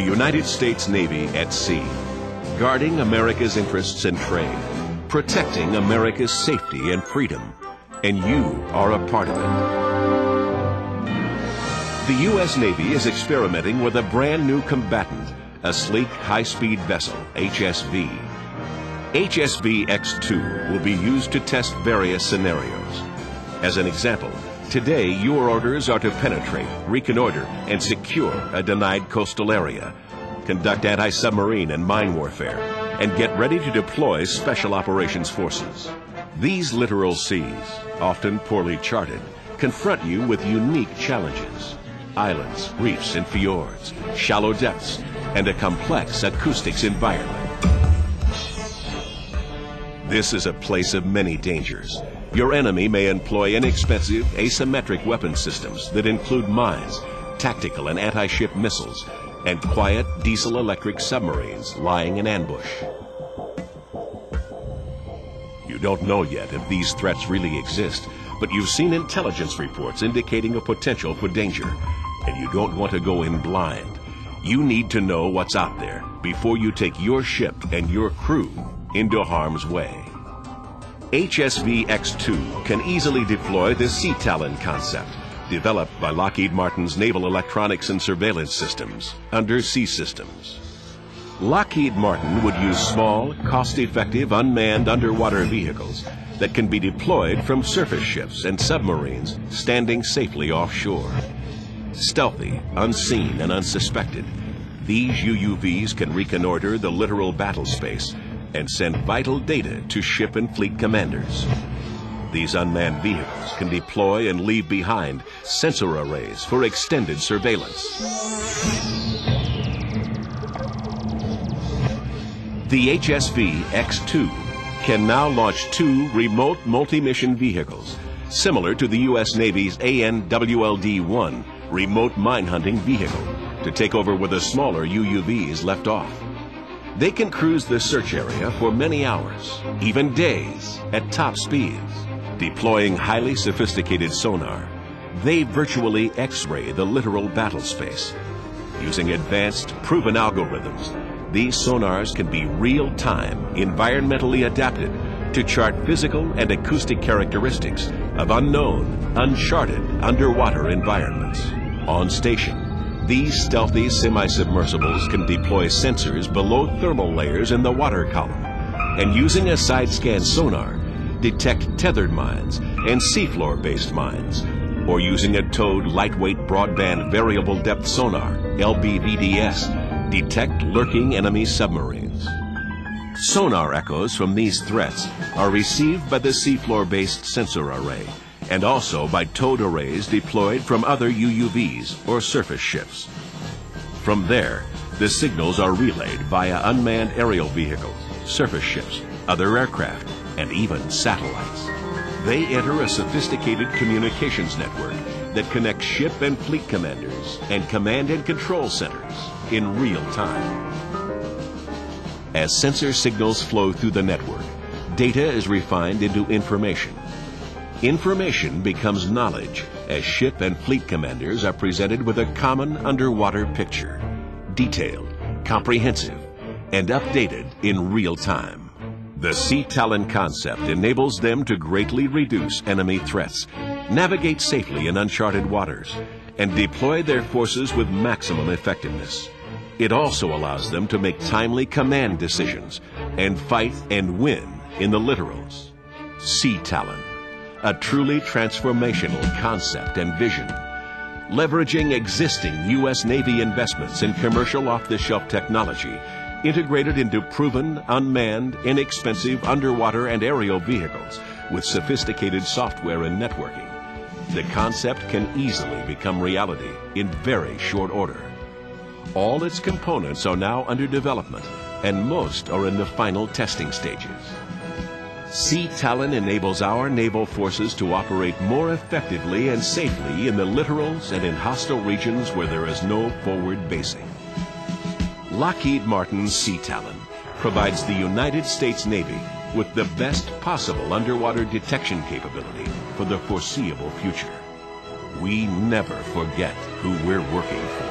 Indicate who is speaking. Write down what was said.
Speaker 1: United States Navy at sea, guarding America's interests and trade, protecting America's safety and freedom, and you are a part of it. The U.S. Navy is experimenting with a brand new combatant, a sleek, high-speed vessel, HSV. HSV X-2 will be used to test various scenarios. As an example, today your orders are to penetrate, reconnoiter, and secure a denied coastal area, conduct anti-submarine and mine warfare, and get ready to deploy Special Operations Forces. These littoral seas, often poorly charted, confront you with unique challenges. Islands, reefs, and fjords, shallow depths, and a complex acoustics environment. This is a place of many dangers. Your enemy may employ inexpensive, asymmetric weapon systems that include mines, tactical and anti-ship missiles, and quiet diesel-electric submarines lying in ambush. You don't know yet if these threats really exist, but you've seen intelligence reports indicating a potential for danger, and you don't want to go in blind. You need to know what's out there before you take your ship and your crew into harm's way. HSV X-2 can easily deploy the Sea Talon concept, developed by Lockheed Martin's Naval Electronics and Surveillance Systems, Undersea Systems. Lockheed Martin would use small, cost-effective unmanned underwater vehicles that can be deployed from surface ships and submarines standing safely offshore. Stealthy, unseen, and unsuspected, these UUVs can reconnoiter the littoral battle space and send vital data to ship and fleet commanders. These unmanned vehicles can deploy and leave behind sensor arrays for extended surveillance. The HSV X-2 can now launch two remote multi-mission vehicles, similar to the U.S. Navy's ANWLD-1 remote mine hunting vehicle, to take over where the smaller UUVs left off. They can cruise the search area for many hours, even days, at top speeds. Deploying highly sophisticated sonar, they virtually X-ray the littoral battle space. Using advanced, proven algorithms, these sonars can be real-time, environmentally adapted to chart physical and acoustic characteristics of unknown, uncharted underwater environments. On station, these stealthy semi-submersibles can deploy sensors below thermal layers in the water column and using a side-scan sonar, detect tethered mines and seafloor-based mines or using a towed lightweight broadband variable depth sonar, LBVDS, detect lurking enemy submarines. Sonar echoes from these threats are received by the seafloor-based sensor array and also by towed arrays deployed from other UUVs or surface ships. From there, the signals are relayed via unmanned aerial vehicles, surface ships, other aircraft, and even satellites. They enter a sophisticated communications network that connects ship and fleet commanders and command and control centers in real time. As sensor signals flow through the network, data is refined into information Information becomes knowledge as ship and fleet commanders are presented with a common underwater picture, detailed, comprehensive, and updated in real time. The Sea Talon concept enables them to greatly reduce enemy threats, navigate safely in uncharted waters, and deploy their forces with maximum effectiveness. It also allows them to make timely command decisions and fight and win in the littorals. Sea Talon a truly transformational concept and vision. Leveraging existing U.S. Navy investments in commercial off-the-shelf technology integrated into proven, unmanned, inexpensive underwater and aerial vehicles with sophisticated software and networking, the concept can easily become reality in very short order. All its components are now under development, and most are in the final testing stages. Sea Talon enables our naval forces to operate more effectively and safely in the littorals and in hostile regions where there is no forward basing. Lockheed Martin Sea Talon provides the United States Navy with the best possible underwater detection capability for the foreseeable future. We never forget who we're working for.